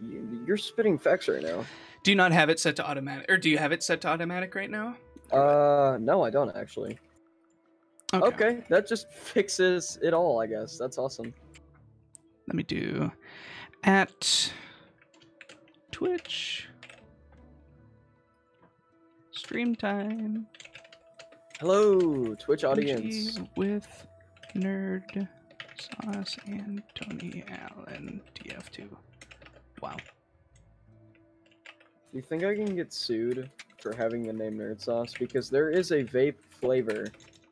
You- You're spitting facts right now. Do you not have it set to automatic, or do you have it set to automatic right now? Uh, no, I don't actually. Okay. that just fixes it all, I guess. That's awesome. Let me do at Twitch stream time. Hello, Twitch audience. With Nerd Sauce and Tony Allen TF2. Wow. Do you think I can get sued for having the name Nerd Sauce? Because there is a vape flavor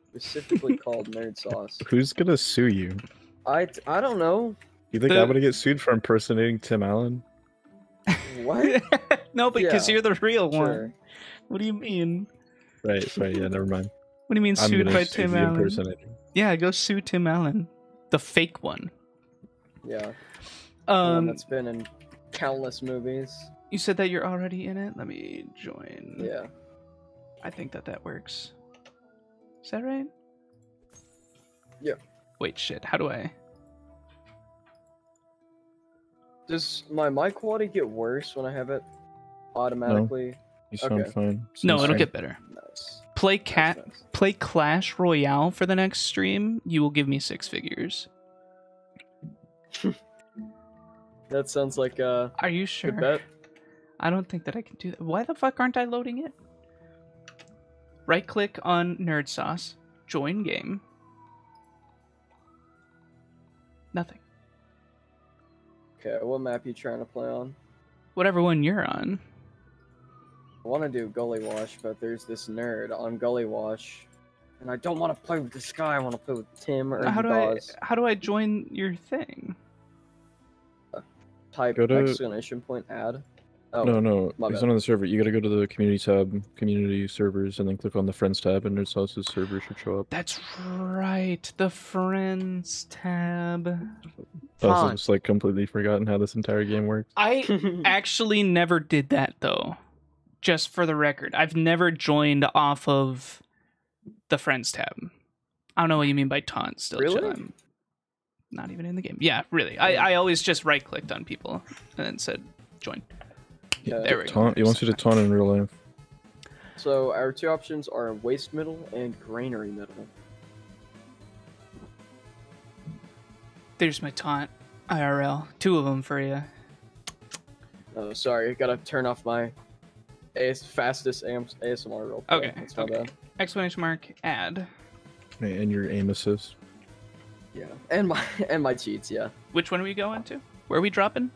specifically called Nerd Sauce. Who's gonna sue you? I, I don't know. You think The- I'm gonna get sued for impersonating Tim Allen? What? no, because Yeah, you're the real one. What do you mean? Right, right, yeah, never mind. What do you mean I'm sued by sue Tim the Allen? impersonator. Yeah, go sue Tim Allen, the fake one. Yeah. the one Um, that's been in countless movies. you said that you're already in it. Let me join. Yeah. I think that that works. Is that right? Yeah. Wait, shit. How do I? Does my mic quality get worse when I have it automatically? You sound Okay. fine. No, it'll fine. get better. Nice. Play cat. nice. Play Clash Royale for the next stream. You will give me six figures. That sounds like a Are you sure? good bet. I don't think that I can do that. Why the fuck aren't I loading it? Right click on Nerd Sauce, join game. Nothing. Okay, what map you trying to play on? Whatever one you're on. I want to do Gully Wash, but there's this nerd on Gully Wash, and I don't want to play with this guy. I want to play with Tim or How do I Dawes. how do I join your thing? Type Go to- exclamation point add. Oh, No, no, it's not on the server. You gotta go to the community tab, community servers, and then click on the friends tab, and Nerd Sauce's server should show up. That's right. The friends tab. I was just like completely forgotten how this entire game works. I actually never did that though. Just for the record, I've never joined off of the friends tab. I don't know what you mean by taunt. Still, Really? Chill. I'm not even in the game. Yeah, really. I, I always just right clicked on people and then said join. Yeah. There we go. Taunt. He wants you to taunt in real life. So our two options are waste middle and granary middle. There's my taunt IRL. Two of them for you. Oh, sorry, gotta turn off my AS fastest AM ASMR real quick. Okay, That's okay. bad. Exclamation mark add. And your aim assist. Yeah, and my and my cheats. Yeah. Which one are we going to? Where are we dropping?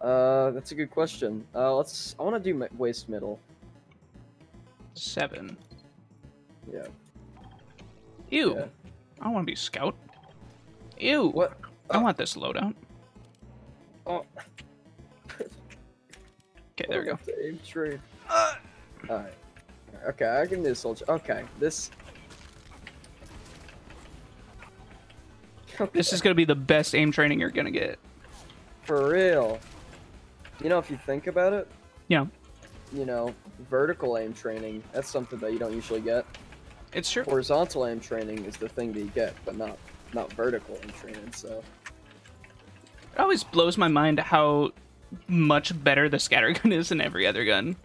Uh, that's a good question. Uh, let's. I want to do waste middle. Seven. Yeah. Ew. Yeah. I want to be scout. Ew. What? I want this loadout. Oh. Okay, there we go. The aim trade. Alright. Okay, I can do soldier. Okay, this. This is gonna be the best aim training you're gonna get. for real. You know, if you think about it, Yeah, you know, vertical aim training, that's something that you don't usually get. it's true. Horizontal aim training is the thing that you get, but not not vertical aim training. So It always blows my mind how much better the scattergun is than every other gun.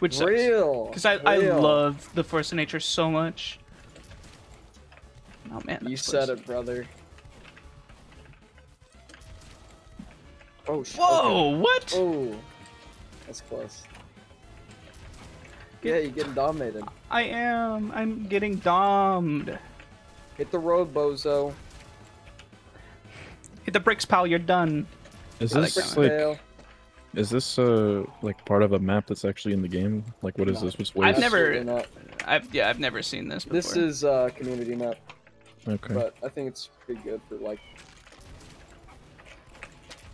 Which sucks. real. Because I, I love the Force of Nature so much. Oh man. You said it, brother. Oh sh- Whoa, okay. what? Oh, that's close. Yeah, you're getting dominated. I am. I'm getting domed. Hit the road, bozo. Hit the bricks, pal. You're done. Is I like this like? Is this uh like part of a map that's actually in the game? Like, what is No. this? What's I've never- I've yeah, I've never seen this before. This is uh, community map, Okay. but I think it's pretty good for like.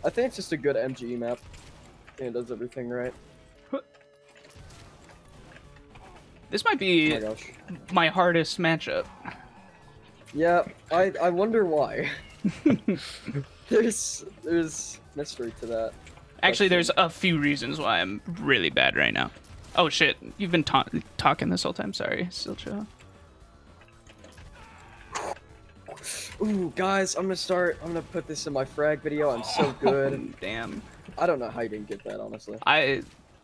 I think it's just a good MGE map. I think it does everything right. this might Oh be my gosh. my hardest matchup. Yeah, I I wonder why. there's there's mystery to that. Actually, there's a few reasons why I'm really bad right now. Oh shit, you've been ta- talking this whole time. Sorry, still chill. Ooh, guys, I'm gonna start. I'm gonna put this in my frag video. I'm so good. Damn. I don't know how you didn't get that, honestly. I,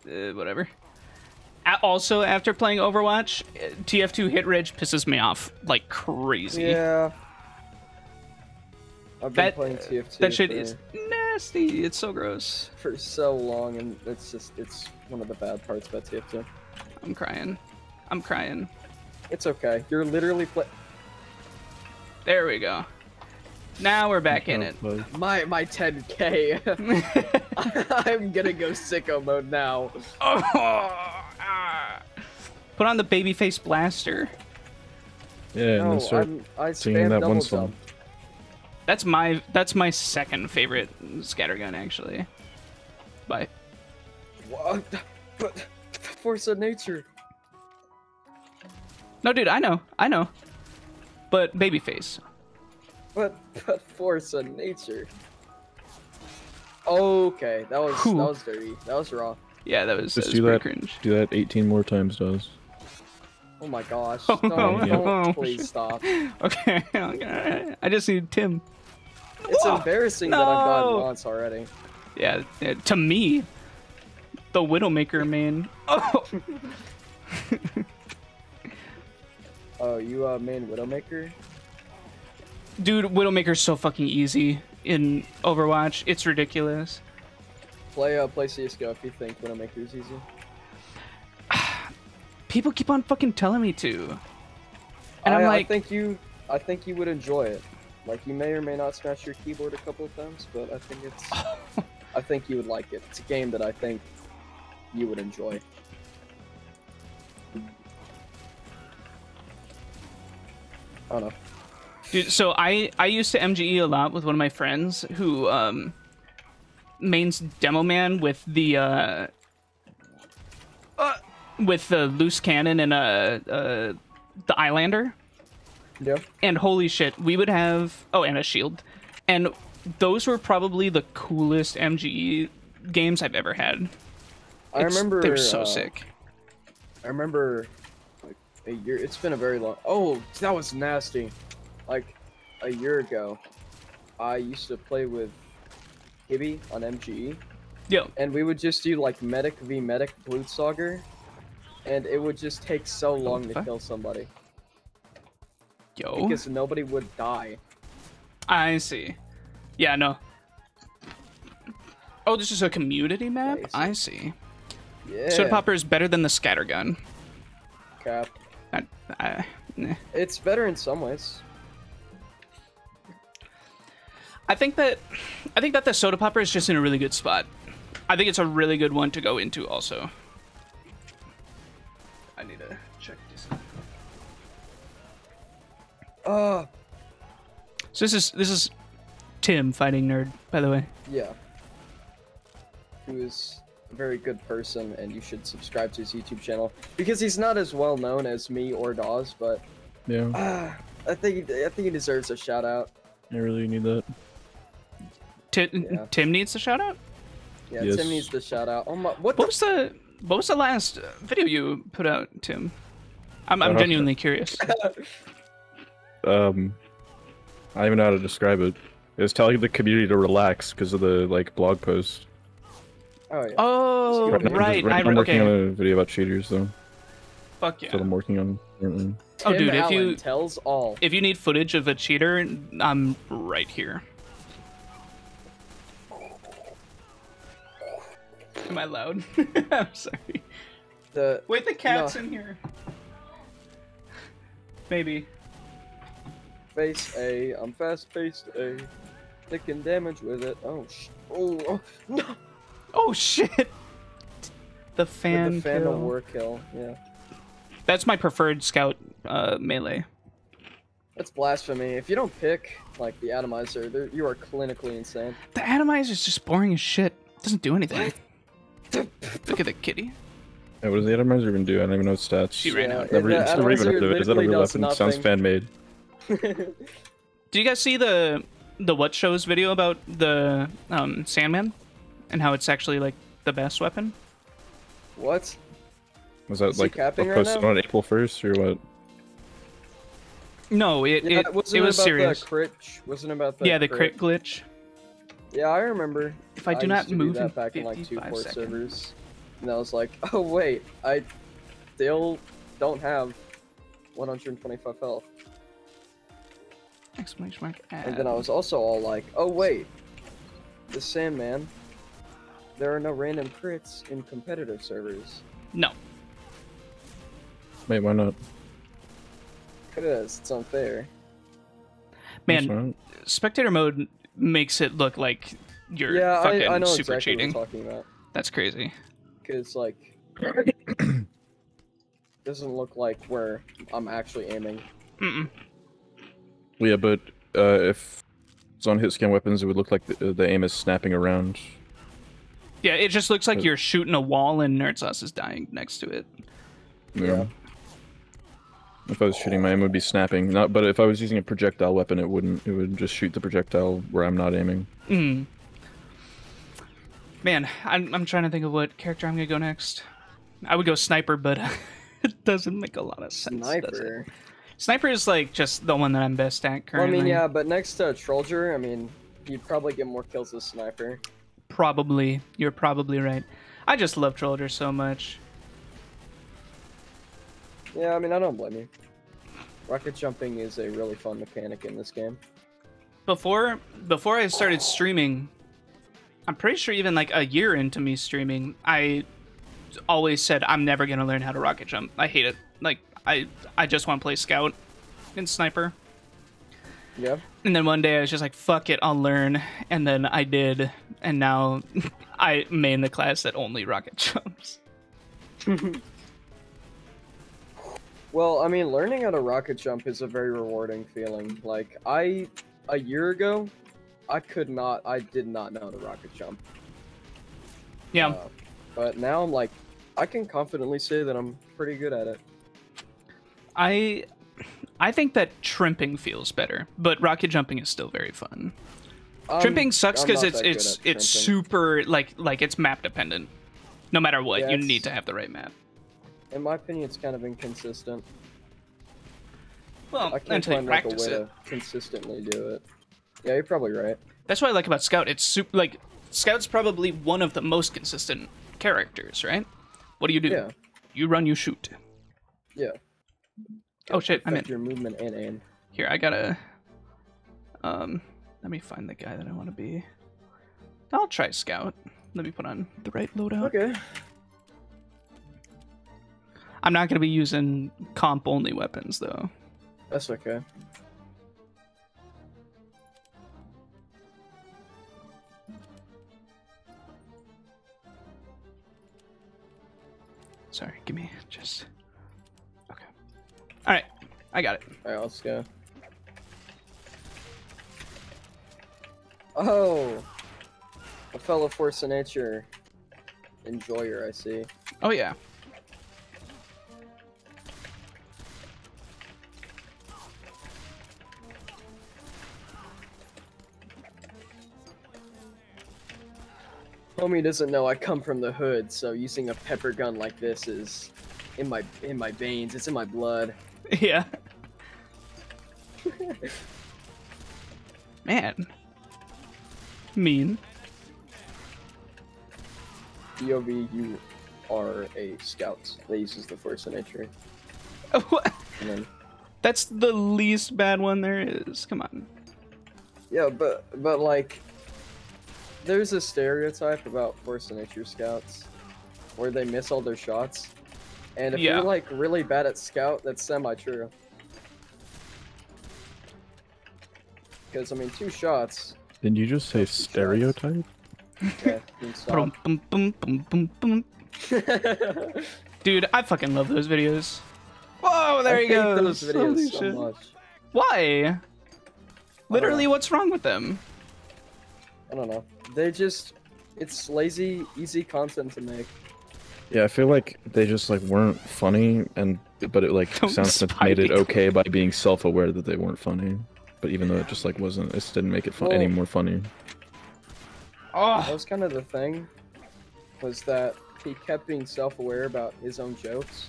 uh, whatever. Also, after playing Overwatch, uh, TF2 hitreg pisses me off like crazy. Yeah. I've been That playing TF2 that shit for, is nasty. It's so gross. for so long, and it's just it's one of the bad parts about TF2. I'm crying. I'm crying. It's okay. You're literally play. There we go. Now we're back in Oh, it. My my 10k. I'm gonna go sicko mode now. Oh, ah. Put on the babyface blaster. Yeah, and then start I'm, I singing spam that double one song. jump. That's my that's my second favorite scattergun actually. Bye. What? But force of nature. No, dude, I know, I know. But babyface. But but force of nature. Okay, that was Whew. that was dirty. That was raw. Yeah, that was, that Just was do pretty that. cringe. Do that 18 more times, does. Oh my gosh. Oh, Don't, yeah. don't oh, please stop. Okay, okay. I just need Tim. It's Whoa, embarrassing that I've gotten no. once already. Yeah, yeah, to me, the Widowmaker main. Oh, Oh, you uh main Widowmaker? dude, Widowmaker's so fucking easy in Overwatch. It's ridiculous. Play uh play CSGO if you think Widowmaker's easy. People keep on fucking telling me to, and I, I'm I think you I think you would enjoy it. Like you may or may not smash your keyboard a couple of times, but I think it's I think you would like it. It's a game that I think you would enjoy. I don't know. Dude, so I I used to MGE a lot with one of my friends who um mains Demo Man with the uh, uh with the loose cannon and uh uh the Eyelander. Yeah. And holy shit, we would have oh and a shield. And those were probably the coolest MGE games I've ever had. I It's- remember they're so uh, sick. I remember a year. It's been a very long. Oh, that was nasty. Like a year ago, I used to play with Hibby on MGE, Yo, and we would just do like medic v medic Blutsauger, and it would just take so long to kill somebody yo. because nobody would die. I see. Yeah, no. Oh, this is a community map? Nice. I see. Yeah. Soda Popper is better than the scattergun. Cap. I, I, nah. It's better in some ways. I think that I think that the soda popper is just in a really good spot. I think it's a really good one to go into also. I need to check this. out. Uh, So this is this is Tim fighting nerd, by the way. yeah. Who is a very good person, and you should subscribe to his YouTube channel because he's not as well known as me or Dawes, but Yeah, uh, I think he, I think he deserves a shout out. I really need that. Ti- Yeah. Tim needs a shout out. Yeah, Yes. Tim needs the shout out. Oh my, what? What The, was the what was the last uh, video you put out, Tim? I'm I'm Uh, genuinely curious. Um, I don't even know how to describe it. It was telling the community to relax because of the like blog post. Oh yeah. Oh, Right now I'm just- right. right I, now I'm working okay. on a video about cheaters though. Fuck That's yeah. what I'm working on currently. oh, Tim dude, if you- tells all. If you need footage of a cheater, I'm right here. Am I loud? I'm sorry. The Wait, the cat's No. in here. Maybe. face A, I'm fast paced A, taking damage with it. Oh sh. Oh, oh no. Oh shit! The fan, with the fan kill. of war kill. Yeah. That's my preferred scout uh, melee. That's blasphemy. If you don't pick like the atomizer, you are clinically insane. The atomizer is just boring as shit. Doesn't do anything. Look at the kitty. Yeah, what does the atomizer even do? I don't even know its stats. She ran out. Never, the it's never even atomizer heard of it. Is that a real does weapon? Sounds fan made. Do you guys see the the what shows video about the um, Sandman and how it's actually like the best weapon? what? Was that Is like capping right posted now? on April first or what? No, it Yeah, it, wasn't it was about serious. the crit. Wasn't about the yeah, the crit glitch. Yeah, I remember. If I do used not to do move that in back in like 55 2 4 seconds. servers, and I was like, oh wait, I still don't have 125 health. Exclamation mark. And then I was also all like, oh wait, the Sandman. There are no random crits in competitive servers. No. Wait, why not? Cause it's unfair. Man, spectator mode makes it look like you're yeah, fucking I, I know super exactly cheating. what you're talking about. That's crazy. Cause like, doesn't look like where I'm actually aiming. Mm-mm. Yeah, but uh, if it's on hit scan weapons, it would look like the, the aim is snapping around. Yeah, it just looks like you're shooting a wall and Nerdsauce is dying next to it. Yeah. If I was shooting, my aim would be snapping. Not, but if I was using a projectile weapon, it wouldn't. It would just shoot the projectile where I'm not aiming. Mm. Man, I'm, I'm trying to think of what character I'm gonna go next. I would go sniper, but it doesn't make a lot of sense. does it? Sniper. Sniper is like just the one that I'm best at Well, I mean, yeah, but next to Trolldier, I mean, you'd probably get more kills with sniper. Probably. You're probably right. I just love Trolldier so much. Yeah, I mean, I don't blame you. Rocket jumping is a really fun mechanic in this game. Before before I started streaming, I'm pretty sure even like a year into me streaming, I always said I'm never gonna learn how to rocket jump. I hate it. Like I I just want to play scout and sniper. Yeah. And then one day I was just like, fuck it, I'll learn. And then I did. And now I main the class that only rocket jumps. Well, I mean, learning how to rocket jump is a very rewarding feeling. Like, I, a year ago, I could not, I did not know how to rocket jump. Yeah. Uh, but now I'm like, I can confidently say that I'm pretty good at it. I I think that trimping feels better, but rocket jumping is still very fun. Um, trimping sucks because it's it's it's super like like it's map dependent. No matter what, Yeah, you need to have the right map. In my opinion, it's kind of inconsistent. Well, I can't until you find like a way it. to consistently do it. Yeah, you're probably right. That's what I like about Scout. It's super like Scout's probably one of the most consistent characters, right? What do you do? Yeah, You run, you shoot. yeah. Oh shit, I'm in. Your movement and aim. Here, I gotta. Um, let me find the guy that I want to be. I'll try Scout. Let me put on the right loadout. Okay. I'm not gonna be using comp only weapons though. That's okay. Sorry, give me just. All right, I got it. Alright, let's go. Oh! A fellow force of nature enjoyer, I see. Oh yeah. Homie doesn't know I come from the hood, so using a pepper gun like this is in my in my veins. It's in my blood. Yeah. Man. Mean. POV, you are a scout that uses the force of nature. What? And then, That's the least bad one there is. Come on. yeah, but but like, there's a stereotype about force of nature scouts where they miss all their shots, and if Yeah. you're like really bad at scout, that's semi-true. Because I mean, two shots. Didn't you just say Those two shots. stereotype? Yeah. Boom, boom, boom. Dude, I fucking love those videos. Whoa, there I he goes. those videos Holy so shit. much. Why? Literally, what's wrong with them? I don't know. They just, it's lazy, easy content to make. Yeah, I feel like they just like weren't funny, and but it like Don't Soundsmith made it okay by being self-aware that they weren't funny. But even though it just like wasn't, it just didn't make it fun any Well- more funny. Ah! That Oh, was kind of the thing, was that he kept being self-aware about his own jokes,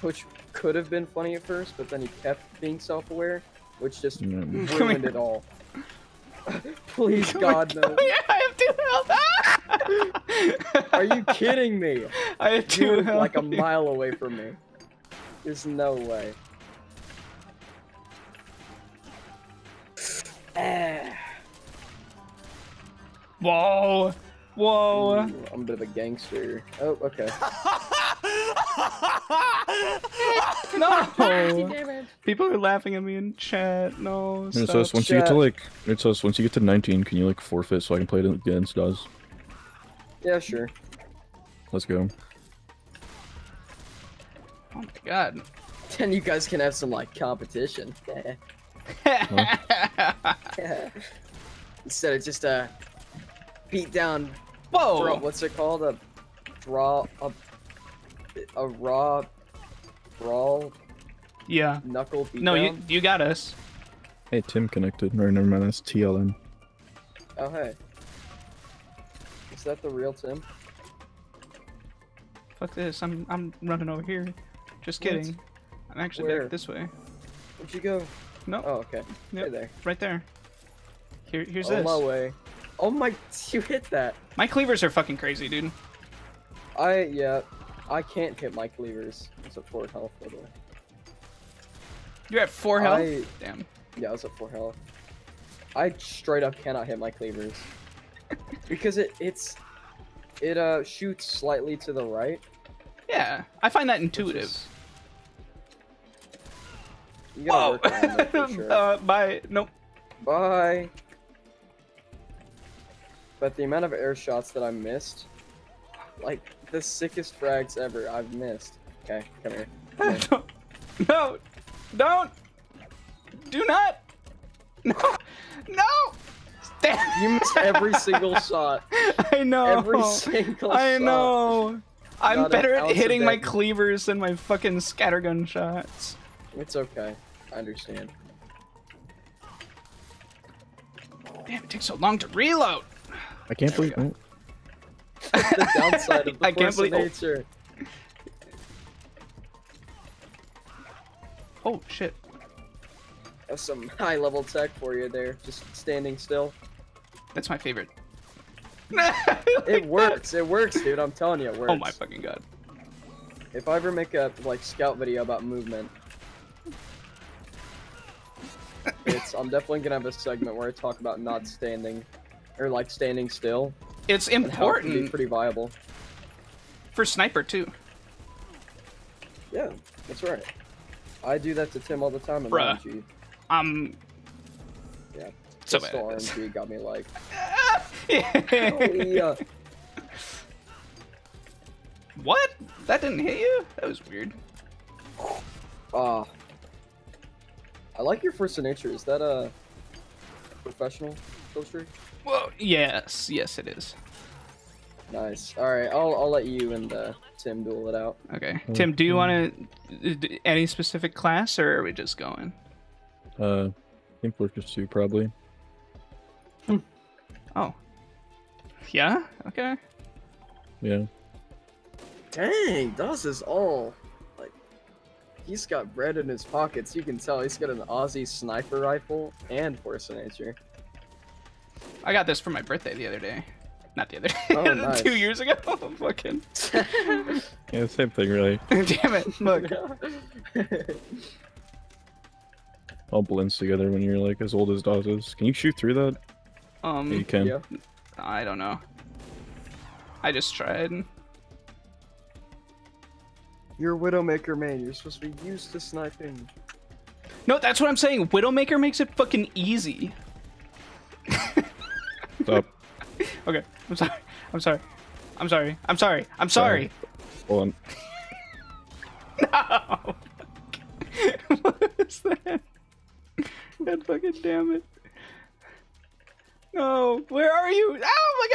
which could have been funny at first, but then he kept being self-aware, which just Yeah. ruined it all. Please, God, no. yeah, I have two health. Are you kidding me? I have two You're health. like a mile away from me. There's no way. Whoa. Whoa. Ooh, I'm a bit of a gangster. Oh, okay. No. People are laughing at me in chat. No. It's Stop. us once you get to like it's us once you get to 19, can you like forfeit so I can play it against Daz? Yeah, sure. Let's go. Oh my god. Then you guys can have some like competition. Instead of just a beat down. Whoa. Draw, what's it called? A draw. A, a raw. Brawl. Yeah. Knuckle beat No, you down? you got us. Hey, Tim connected. Or never mind, that's TLM. Oh hey. Is that the real Tim? Fuck this. I'm I'm running over here. Just What? kidding. I'm actually Where? back this way. Where'd you go? No, Oh, okay. Yep. Hey there. right there. Here, here's On this. my way. Oh my! You hit that. My cleavers are fucking crazy, dude. I yeah. I can't hit my cleavers. It's at four health by the way. You're at four health. I Damn. yeah, I was at four health. I straight up cannot hit my cleavers because it it's it uh shoots slightly to the right. Yeah, I find that intuitive. is- You gotta Whoa. work on that for sure. uh, bye. Nope. Bye. But the amount of air shots that I missed, like the sickest frags ever I've missed. Okay, come here. Come here. no, don't. Do not. No. No. Damn. You missed every single shot. I know. Every single shot. I shot. know. I'm Not better at hitting my cleavers than my fucking scattergun shots. It's okay. I understand. Damn, it takes so long to reload. I can't There believe. go. The downside of the I can't force of believe- nature. Oh shit. That's some high level tech for you there, just standing still. That's my favorite. It works, it works, dude. I'm telling you, it works. Oh my fucking god. If I ever make a like scout video about movement, it's I'm definitely gonna have a segment where I talk about not standing, or like standing still, It's how it important pretty viable. for sniper too. Yeah, that's right. I do that to Tim all the time in Bruh. RNG. I'm Yeah, so bad Pistol at. RNG got me like, Yeah. What? That didn't hit you? That was weird. Ah. I like your first in nature. Is that a professional kill Well, Yes, yes, it is. Nice. All right, I'll I'll let you and uh, Tim duel it out. Okay, Tim, do you want to any specific class, or are we just going? Uh, I think Fortress 2 probably. Oh, yeah. Okay. Yeah. Dang, Dawes is all like he's got bread in his pockets. You can tell he's got an Aussie sniper rifle and force in nature. I got this for my birthday the other day. Not the other day. Oh, nice. Two years ago. Fucking. Yeah, same thing really. Damn it. Look. All blends together when you're like as old as Dawes is. Can you shoot through that? Yeah, you Um. can. yeah. I don't know. I just tried. You're a Widowmaker man. You're supposed to be used to sniping. No, that's what I'm saying. Widowmaker makes it fucking easy. Stop. Okay. I'm sorry. I'm sorry. I'm sorry. I'm sorry. I'm sorry. Hold on. No. what is that? God fucking damn it. No. Where are you? Oh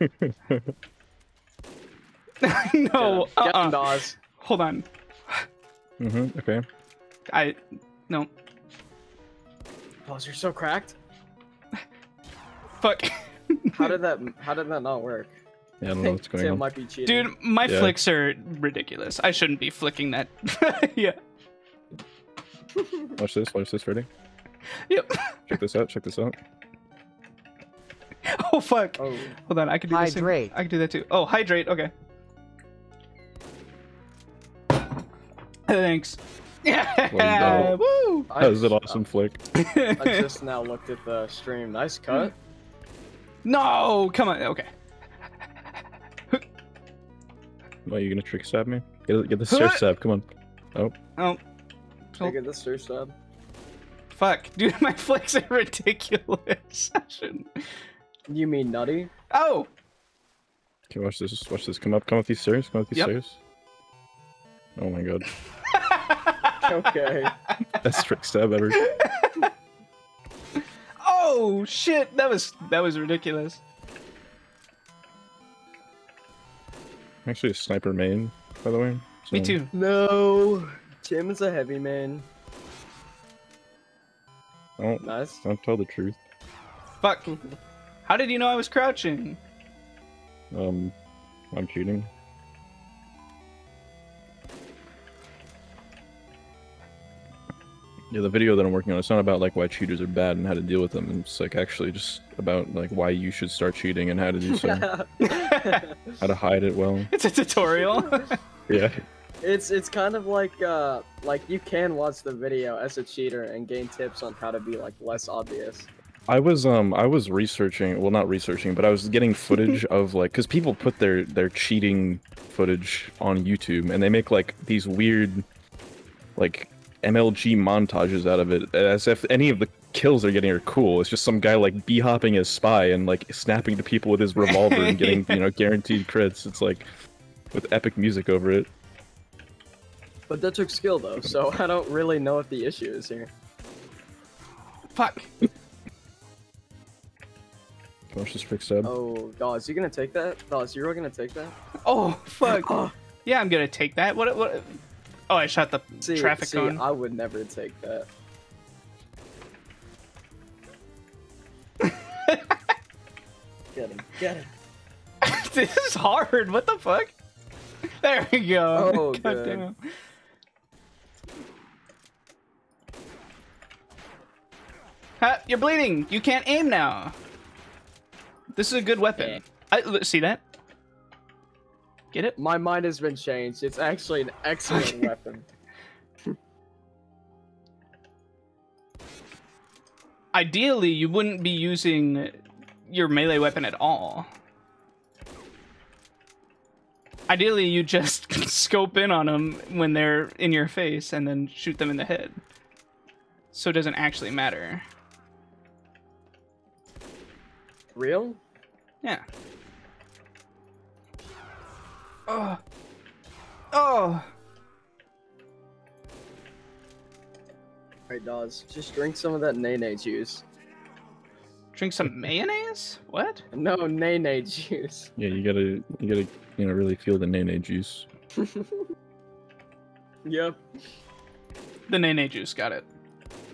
my god. no. Get him, Uh-uh. Dawes. Hold on. Mm-hmm. Okay. I. No. Dawes, you're so cracked. Fuck. How did that? How did that not work? Yeah, I don't know what's going Tim on. might be cheating. Dude, my Yeah. flicks are ridiculous. I shouldn't be flicking that. yeah. Watch this. Watch this. Ready? Yep. Check this out. Check this out. Oh fuck. Oh, Hold on, I can do this. Hydrate. I can do that too. Oh, hydrate. Okay. Thanks. Yeah. Woo. That was an awesome flick. I just now looked at the stream. Nice cut. No, come on. Okay. What, you gonna trick stab me? Get, get the stair stab, come on. Oh, Oh. I get this first sub? fuck, dude, my flicks are ridiculous. I shouldn't. You mean nutty? Oh, Okay, watch this, watch this. Come up, come up these stairs, come up these Yep. stairs. Oh my god. Okay. Best trick stab ever. oh shit, that was that was ridiculous. I'm actually a sniper main, by the way. Me too. no. Tim is a heavy man. Don't, Nice. don't tell the truth. Fuck. How did you know I was crouching? Um, I'm cheating. Yeah, the video that I'm working on, it's not about like why cheaters are bad and how to deal with them. It's like actually just about like why you should start cheating and how to do so, how to hide it well. It's a tutorial. Yeah. It's it's kind of like uh like you can watch the video as a cheater and gain tips on how to be like less obvious. I was um I was researching, well not researching, but I was getting footage of like cuz people put their their cheating footage on YouTube and they make like these weird like MLG montages out of it as if any of the kills they're getting are cool. It's just some guy like b-hopping his spy and like snapping to people with his revolver and getting, you know, guaranteed crits. It's like with epic music over it. But that took skill though, so I don't really know what the issue is here. Fuck. Watch this trick stab. Oh, Dawes, you gonna take that? Dawes, you really gonna take that? Oh fuck. Yeah, I'm gonna take that. What? What? Oh, I shot the See, traffic see, cone. I would never take that. get him, get him. this is hard. What the fuck? There we go. Oh, God good. damn. Ha, you're bleeding. You can't aim now. This is a good weapon. Eh. I, see that? Get it? My mind has been changed. It's actually an excellent weapon. Ideally, you wouldn't be using your melee weapon at all. Ideally, you just scope in on them when they're in your face and then shoot them in the head. So it doesn't actually matter. Real? Yeah. Oh. Oh. Alright, Dawes, just drink some of that Nene juice. Drink some mayonnaise? What? No, Nene juice. Yeah, you gotta you gotta you know really feel the nene juice. Yep. The nene juice, got it.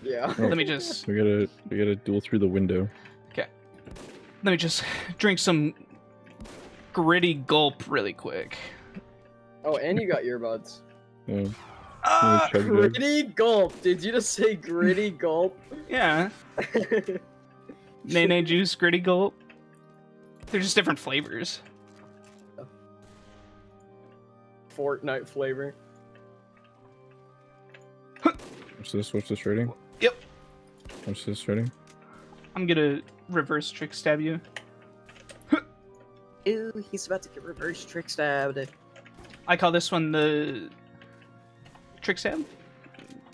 Yeah. Oh. Let me just We gotta we gotta duel through the window. Okay. Let me just drink some gritty gulp really quick. Oh, and you got earbuds. Yeah. Ah. Gritty gulp. Did you just say gritty gulp? yeah. Nene juice, gritty gulp. They're just different flavors. Fortnite flavor. What's this? What's this rating? Yep. What's this rating? I'm gonna reverse trick stab you. Ew, he's about to get reverse trick stabbed. I call this one the trick stab.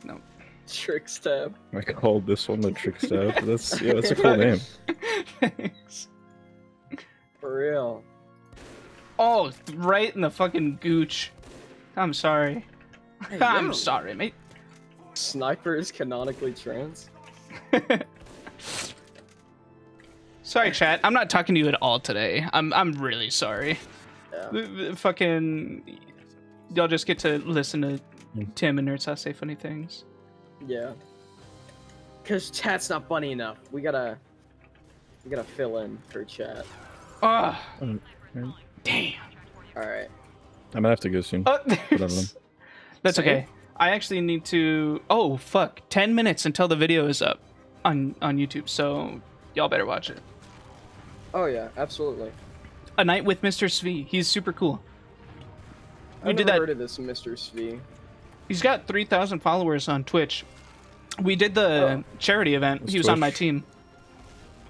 No. Trick stab. I called this one the trick stab. That's yeah, that's a cool name. Thanks. For real. Oh, right in the fucking gooch. I'm sorry. Hey, I'm sorry, mate. Sniper is canonically trans. Sorry, chat. I'm not talking to you at all today. I'm I'm really sorry. Yeah. Uh, uh, Fucking, y'all just get to listen to Tim and Nerd Sauce say funny things. Yeah. Cause chat's not funny enough. We gotta we gotta fill in for chat. Oh, Um, right. damn. Alright. I'm gonna have to go soon. Oh, Put that on. That's Same. okay. I actually need to. Oh fuck! Ten minutes until the video is up on on YouTube. So y'all better watch it. Oh yeah, absolutely. A night with Mr. Svi. He's super cool. We I've did never that- heard of this Mr. Svi. He's got 3,000 followers on Twitch. We did the Oh. charity event. What's he was on my team.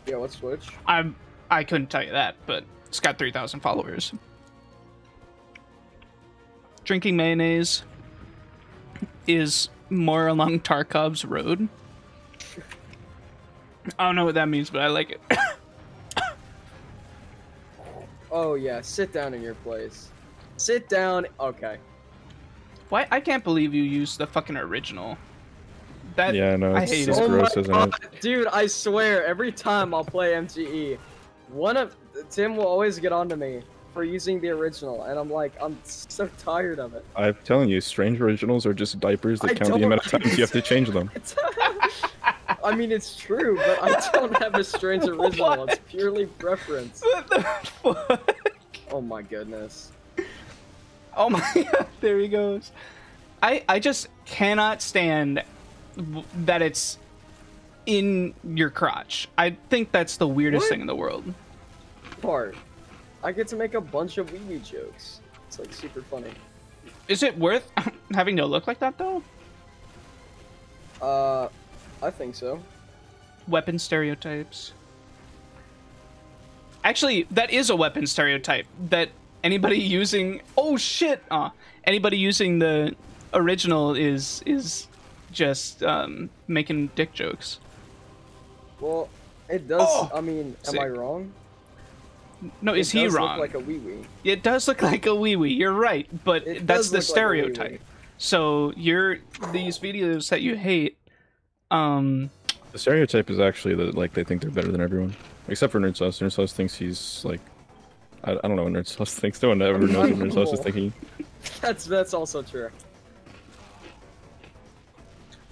Yeah, what's Twitch? I'm I couldn't tell you that, but it's got 3,000 followers. Drinking mayonnaise is more along Tarkov's road. I don't know what that means, but I like it. Oh yeah, sit down in your place. Sit down. Okay. Why? I can't believe you used the fucking original. That Yeah, no, I it's, hate it's it. Oh gross, my isn't it? Dude, I swear, every time I'll play MGE, one of Tim will always get onto me for using the original, and I'm like, I'm so tired of it. I'm telling you, strange originals are just diapers that I count the amount of times you have to change them. I mean, it's true, but I don't have a strange original. It's purely preference. What the fuck? Oh my goodness. Oh my god, there he goes. I I just cannot stand that it's in your crotch. I think that's the weirdest What? thing in the world. Part. I get to make a bunch of wee wee jokes. It's like super funny. Is it worth having to look like that though? Uh, I think so. Weapon stereotypes. Actually, that is a weapon stereotype that anybody using oh shit, uh, anybody using the original is is just um, making dick jokes. Well, it does. Oh! I mean, am Sick. I wrong? No, is it he does wrong? Look like a wee wee. It does look like a wee wee. You're right, but It that's the look like a wee wee. stereotype. So you're these videos that you hate. Um, The stereotype is actually that like they think they're better than everyone, except for Nerd Sauce. Nerd Sauce thinks he's like, I, I don't know what Nerd Sauce thinks. No one ever knows what Nerd Sauce is thinking. That's that's also true.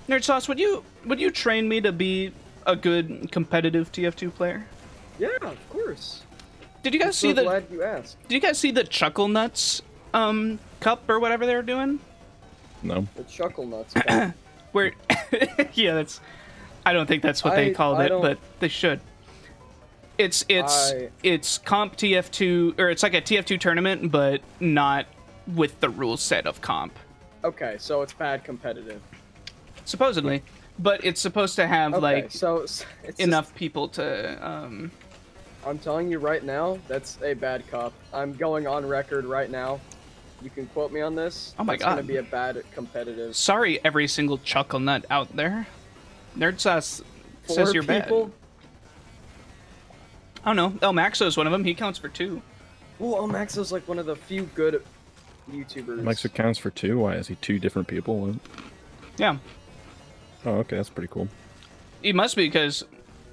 Nerd Sauce, would you would you train me to be a good competitive TF2 player? Yeah, of course. Did you guys I'm see so the glad you asked. Did you guys see the Chuckle Nuts um cup or whatever they were doing? No, The chuckle nuts. Where yeah, that's I don't think that's what they called I it, don't- but they should. It's it's I- it's comp TF2 or it's like a TF2 tournament but not with the rule set of comp. okay, so it's bad competitive. Supposedly, but it's supposed to have Okay, like so it's just- enough people to um I'm telling you right now, that's a bad cup. I'm going on record right now. You can quote me on this. Oh my It's gonna be a bad competitive. sorry every single chuckle nut out there. Nerd sauce says Four you're people. bad. I don't know. El Maxo is one of them. He counts for two. Well, Maxo's like one of the few good YouTubers. Maxo counts for two. Why is he two different people? Yeah. Oh, okay, that's pretty cool. He must be because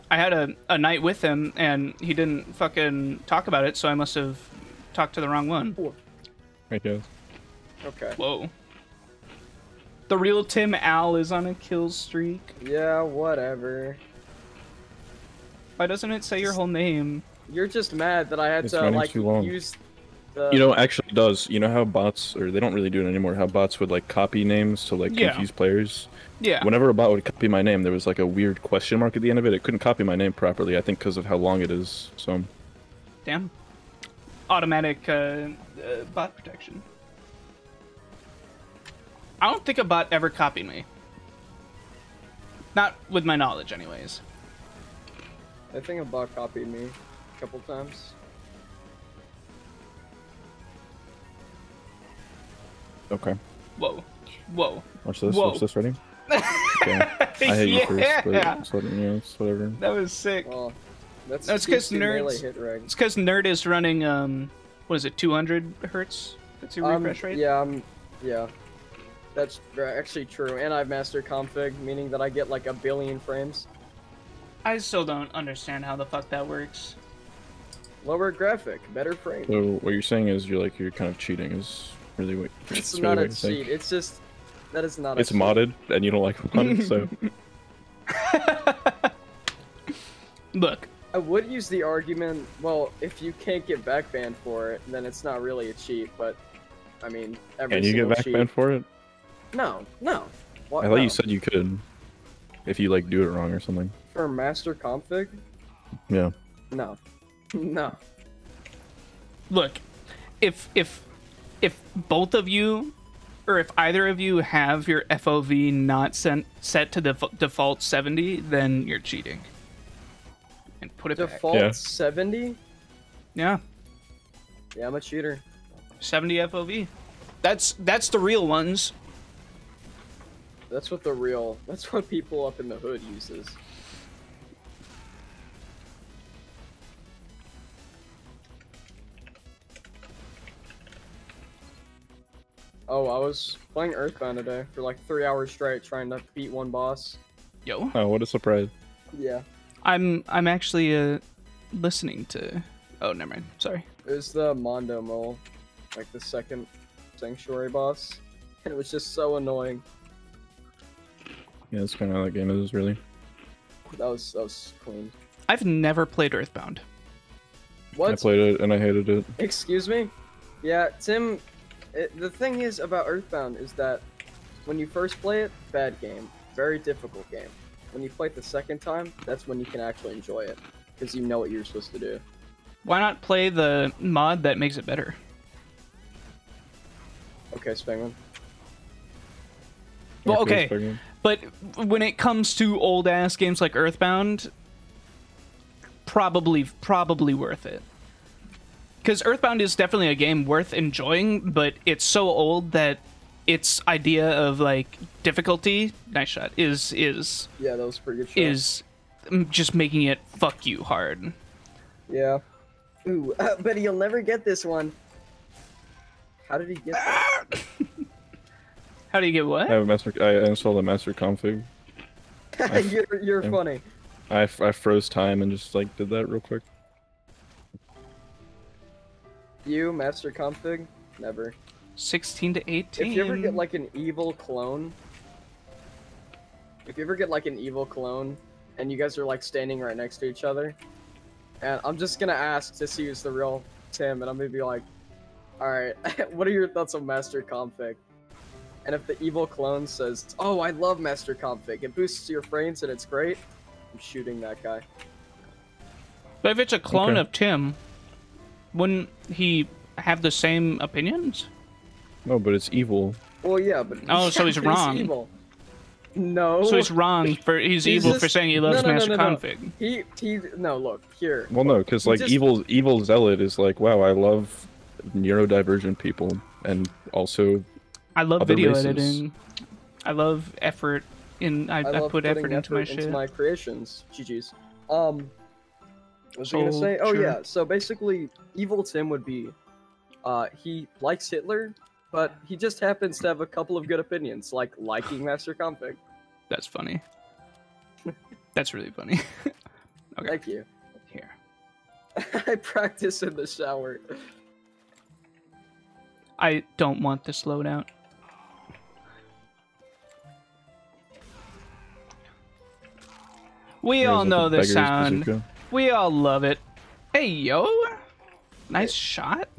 I had a, a night with him and he didn't fucking talk about it, so I must have talked to the wrong one. Right, guys. Okay. Whoa. The real Tim Al is on a kill streak. Yeah, whatever. Why doesn't it say your whole name? You're just mad that I had It's to running like too long. use the. You know, actually, it does. You know how bots, or they don't really do it anymore. How bots would like copy names to like Yeah. confuse players. Yeah. Whenever a bot would copy my name, there was like a weird question mark at the end of it. It couldn't copy my name properly. I think because of how long it is. So Damn. Automatic uh, uh, bot protection. I don't think a bot ever copied me. Not with my knowledge, anyways. I think a bot copied me a couple times. okay, Whoa. Whoa. watch this. Whoa. Watch this. Ready? Okay. I hate you first, yeah. but it's, you know, it's whatever. That was sick. Well, that's That's keeps 'cause the melee nerds- It's because Nerd is running, um, what is it, 200 hertz? That's your Um, refresh rate? Yeah, um, yeah. That's actually true, and I have mastercomfig, meaning that I get like a billion frames. I still don't understand how the fuck that works. Lower graphic, better frame. So what you're saying is you're like you're kind of cheating. Is really what It's really not what a you're saying. cheat. It's just that is not. It's a cheat. modded, and you don't like modded, so Look, I would use the argument. Well, if you can't get VAC banned for it, then it's not really a cheat. But I mean, every can you get single back cheat. banned for it? No, no. What, I thought no. you said you could, if you like do it wrong or something. for mastercomfig. Yeah. No, No. Look, if if if both of you or if either of you have your FOV not sent, set to the default 70, then you're cheating. And put it back. Default 70? Yeah, Yeah, I'm a cheater. 70 FOV. That's that's the real ones. That's what the real. That's what people up in the hood uses. Oh, I was playing Earthbound today for like three hours straight, trying to beat one boss. Yo, Oh, what a surprise! Yeah, I'm I'm actually uh listening to. Oh, never mind. Sorry. it was the Mondo Mole, like the second Sanctuary boss, and it was just so annoying. Yeah, that's kind of how that game is really. That was that was clean. I've never played Earthbound. What? I played it and I hated it. Excuse me? Yeah, Tim, it, the thing is about Earthbound is that when you first play it, bad game. Very difficult game. When you play it the second time, that's when you can actually enjoy it. Because you know what you're supposed to do. Why not play the mod that makes it better? Okay, Spangman. Well, okay. first. But when it comes to old ass games like Earthbound, probably probably worth it. Because Earthbound is definitely a game worth enjoying, but it's so old that its idea of like difficulty, nice shot, is is Yeah, that was a pretty good shot. is just making it fuck you hard. Yeah. Ooh, uh, but you'll never get this one. How did he get that? How do you get what? I have a master. I installed a mastercomfig. you're you're Yeah. funny. I, f- I froze time and just like did that real quick. You, mastercomfig? Never. 16 to 18. If you ever get like an evil clone, if you ever get like an evil clone, and you guys are like standing right next to each other, and I'm just gonna ask to see who's the real Tim, and I'm gonna be like, all right, what are your thoughts on mastercomfig? And if the evil clone says, "Oh, I love mastercomfig. It boosts your frames and it's great," I'm shooting that guy. But if it's a clone Okay. of Tim, wouldn't he have the same opinions? No, but it's evil. Well, yeah, but Oh, so he's but wrong. evil. No. So he's wrong for he's, He's evil just- for saying he loves no, no, Master no, no. Config. He he. No, look here. Well, no, because like just- evil evil zealot is like, wow, I love neurodivergent people, and also I love Other video races. editing. I love effort in I, I, love put putting effort into my shit. into my creations. GG's. Um, what was I gonna say? Oh sure. yeah. So basically, evil Tim would be, uh, he likes Hitler, but he just happens to have a couple of good opinions, like liking mastercomfig. That's funny. That's really funny. Okay. Thank you. Here. I practice in the shower. I don't want this loadout. We there's, all know a the sound. bazooka. We all love it. Hey yo, nice shot.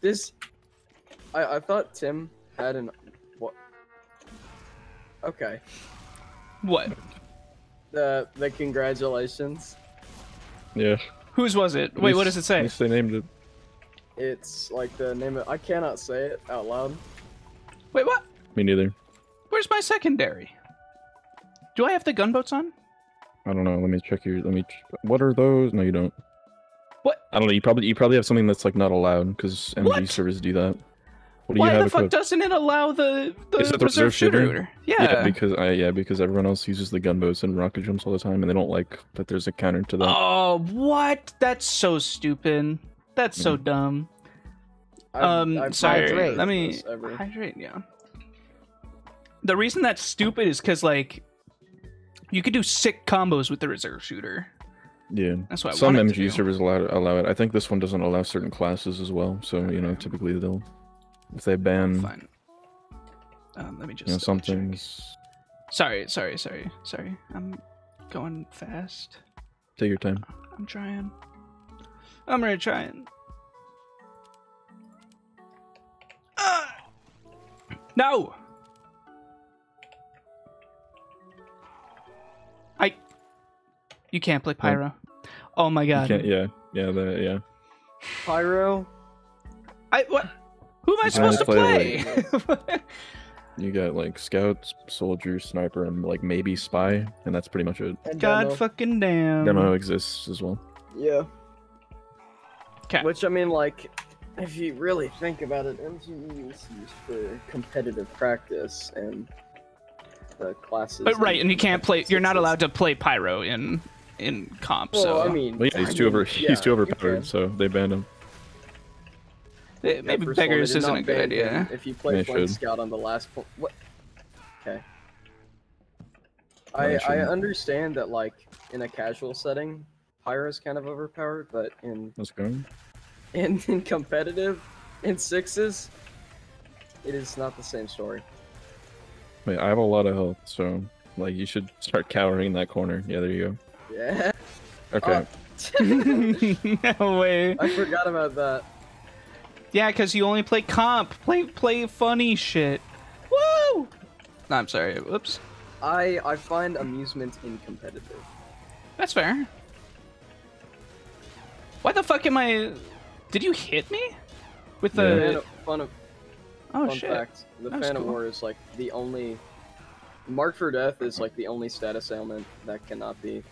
This, I I thought Tim had an what? Okay. What? The the congratulations. Yeah. Whose was it? at Wait, what does it say? At least they named it. It's like the name of I cannot say it out loud. Wait, what? Me neither. Where's my secondary? Do I have the gunboats on? I don't know. Let me check your. Let me. What are those? No, you don't. What? I don't know. You probably you probably have something that's like not allowed because MG What? servers do that. What do Why you have the fuck equipped? doesn't it allow the the, Is it the reserve reserve shooter? shooter? Yeah. because I yeah because everyone else uses the gunboats and rocket jumps all the time, and they don't like that there's a counter to that. Oh, what? That's so stupid. That's so dumb. I've- Um, I've sorry. never Let me this hydrate. Yeah. The reason that's stupid is because like you could do sick combos with the reserve shooter. yeah. That's what I Some to MG do. servers allow allow it. I think this one doesn't allow certain classes as well. So you know, typically they'll if they ban Fine. Um, let me just you know double check. Sorry, sorry, sorry, sorry. I'm going fast. Take your time. I'm trying. I'm gonna try and. Ah! No. I. You can't play pyro. Oh my god. can't, yeah, yeah, the, yeah. Pyro. I what? Who am I supposed to only play? You got like scouts, soldier, sniper, and like maybe spy, and that's pretty much it. And god demo. fucking damn. Demo exists as well. Yeah. 'Kay. Which I mean, like, if you really think about it, MGE is used for competitive practice and the classes. But right, and you can't play. You're not allowed to play pyro in in comp. Well, so I mean, But yeah, he's I too mean, over. yeah, he's too overpowered, so they banned him. Yeah, maybe first of beggars did isn't a good idea. If you play They Flame should. Scout on the last point, what? Okay. No, I I understand that like in a casual setting, Pyro's kind of overpowered, but in Let's go. in, in competitive, in sixes, it is not the same story. Wait, I have a lot of health, so like you should start cowering in that corner. Yeah, there you go. Yeah. go. Okay. Oh. no way. I forgot about that. Yeah, because you only play comp. Play play funny shit. Woo! No, I'm sorry. Whoops. I I find amusement in competitive. That's fair. Why the fuck am I? Did you hit me? With the Fan- fun of, oh fun shit. fact: the That Phantom cool. War is like the only mark for death is like the only status ailment that cannot be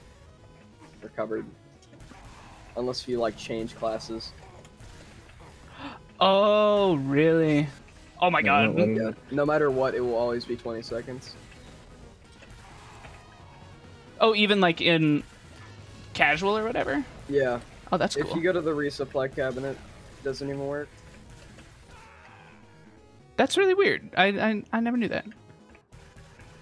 recovered unless you like change classes. Oh really? Oh my god. Yeah. No matter what, it will always be 20 seconds. Oh, even like in casual or whatever. Yeah. Oh, that's cool. If you go to the resupply cabinet, it doesn't even work. That's really weird. I, I I never knew that.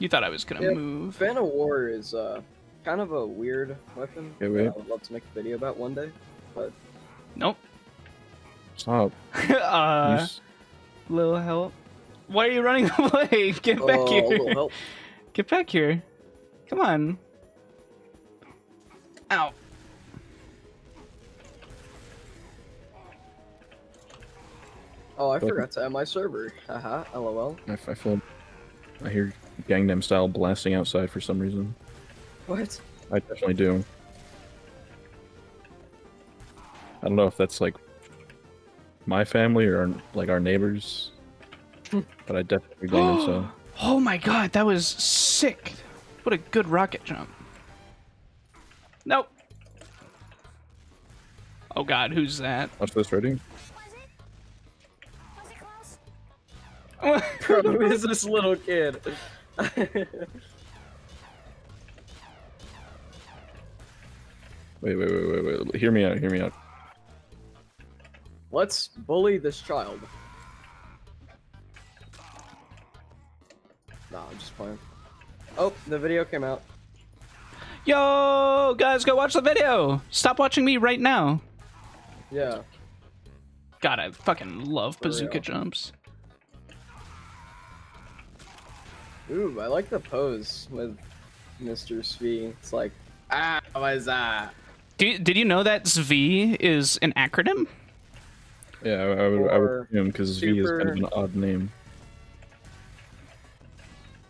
You thought I was gonna Yeah. move. Fan of War is uh, kind of a weird weapon. Okay, that. I would love to make a video about one day. But Nope. Stop. uh, s- little help. Why are you running away? Get back oh, a here. little help. Get back here. Come on. Ow. Oh, I Welcome. forgot to add my server. Haha, lol. I, I feel. I hear Gangnam Style blasting outside for some reason. What? I definitely do. I don't know if that's like my family or like our neighbors, but I definitely Gangnam Style. Oh my god, that was sick. What a good rocket jump. Nope. Oh god, who's that? Watch this, ready? Bro, who is this little kid? Wait, wait, wait, wait, wait. Hear me out. Hear me out. Let's bully this child. Nah, I'm just playing. Oh, the video came out. Yo, guys, go watch the video. Stop watching me right now. Yeah. God, I fucking love For bazooka real. jumps. Ooh, I like the pose with Mr. Svee. It's like, ah, what is that? Do you, did you know that SV is an acronym? Yeah, I, I would, I Or would assume because V is kind of an odd name.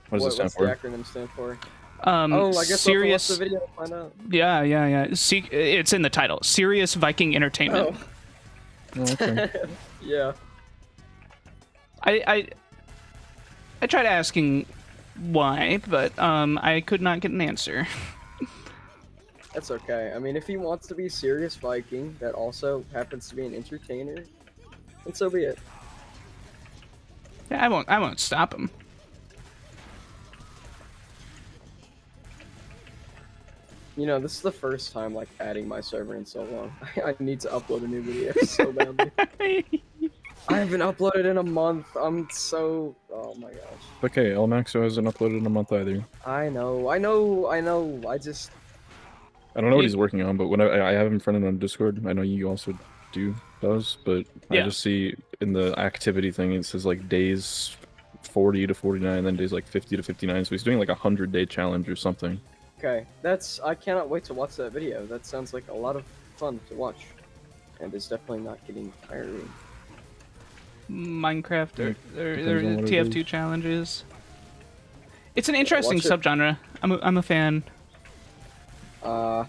What does what, it stand what's for? the acronym stand for? Um, Oh, I guess serious. I'll watch the video to find out. Yeah, yeah, yeah. Se- it's in the title. Serious Viking Entertainment. Oh, Oh, okay. yeah. I, I, I tried asking why, but um, I could not get an answer. That's okay. I mean, if he wants to be serious Viking that also happens to be an entertainer, then so be it. Yeah, I won't. I won't stop him. You know, this is the first time like adding my server in so long. I need to upload a new video so badly. I haven't uploaded in a month. I'm so. Oh my gosh. okay, Elmaxo hasn't uploaded in a month either. I know. I know. I know. I just. I don't know what he's working on, but when I, I have him friended on Discord, I know you also do does, but I just see in the activity thing it says like days 40 to 49, then days like 50 to 59. So he's doing like a hundred day challenge or something. Okay, that's. I cannot wait to watch that video. That sounds like a lot of fun to watch, and it's definitely not getting tiring. Minecraft or, or, depends or on TF2 is. challenges. It's an interesting watch it. subgenre. I'm a, I'm a fan. Uh,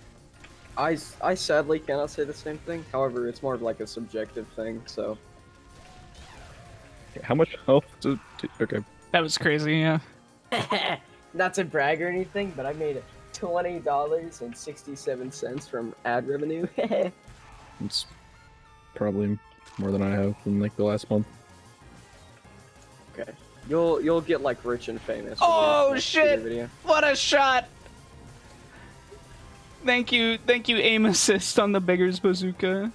I, s- I sadly cannot say the same thing. However, it's more of like a subjective thing. So How much health? To, to, okay. That was crazy. Yeah. not to brag or anything, but I made twenty dollars and sixty-seven cents from ad revenue. It's probably more than I have in like the last month. okay, you'll you'll get like rich and famous. Oh, your next Twitter shit. Video. What a shot! Thank you, thank you, aim assist on the beggar's bazooka.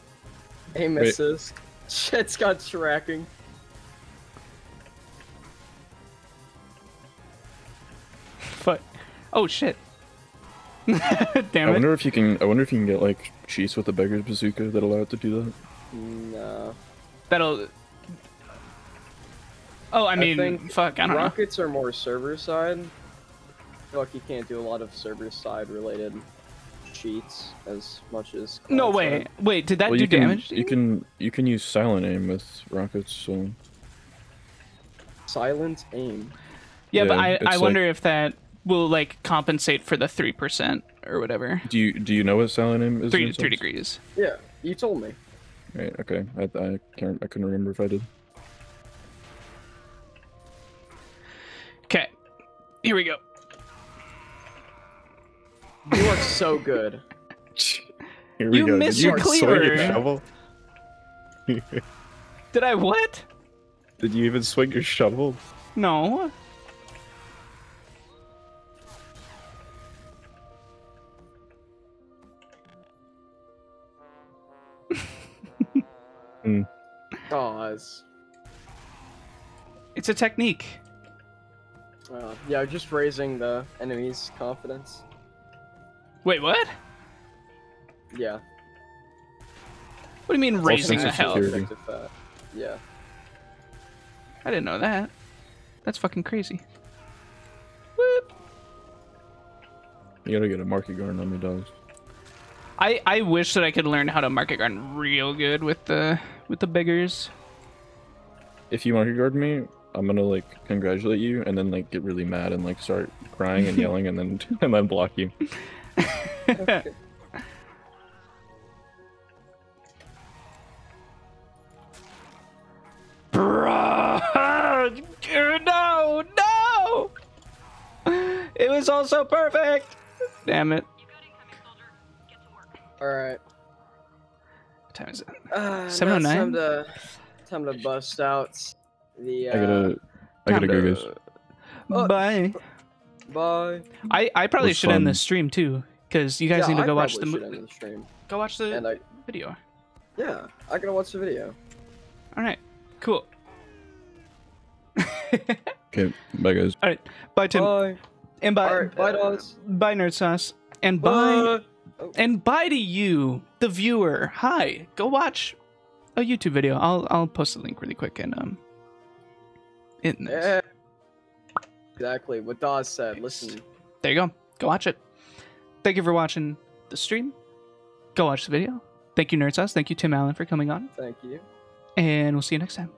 Aim Wait. assist. Shit's got tracking. But oh shit! Damn I it! wonder if you can. I wonder if you can get like cheats with the beggar's bazooka that allow it to do that. No. That'll. Oh, I mean, think fuck, I don't know. Rockets are more server side. Fuck, like you can't do a lot of server side related cheats as much as. No client way. side. Wait, did that well, do you can, damage? to You can you can use silent aim with rockets. So Silent aim. Yeah, but Yeah, I, it's I like- wonder if that will like compensate for the three percent or whatever. do you do you know what silent aim is? Three yourself? three degrees. Yeah, you told me. Right. Okay. I I can't. I couldn't remember if I did. Okay, here we go. You are so good. Here You we go. missed Did your you swing your cleaver. shovel? Did I what? Did you even swing your shovel? No. Cause. It's a technique. Uh, yeah, just raising the enemy's confidence. Wait, what? Yeah. What do you mean raising the of health? security. Effective fat. Yeah. I didn't know that. That's fucking crazy. Whoop. You gotta get a market garden on me, dogs. I I wish that I could learn how to market garden real good with the with the beggars. If you market garden me, I'm gonna like congratulate you and then like get really mad and like start crying and yelling and then and then block you. Bruh! No, no! It was all so perfect. Damn it. Alright. What time is it? Uh, now it's 709? Time to, time to bust out the. Uh, I gotta I gotta go, guys. Oh. Bye. Bye. I, I probably Was should end fun. this stream too, because you guys yeah, need to I go watch the probably mo- should end the stream. go watch the And I, video. yeah, I gotta watch the video. All right, cool. Okay, bye guys. All right, bye Tim, Bye. and bye, Alright, bye, dogs. bye nerd sauce, and bye, Bye. Oh, and bye to you, the viewer. Hi, go watch a YouTube video. I'll I'll post the link really quick and um, in this. yeah. Exactly what Daws said. Listen. There you go. Go watch it. Thank you for watching the stream. Go watch the video. Thank you, Nerd Sauce. Thank you, Tim Allen, for coming on. Thank you. And we'll see you next time.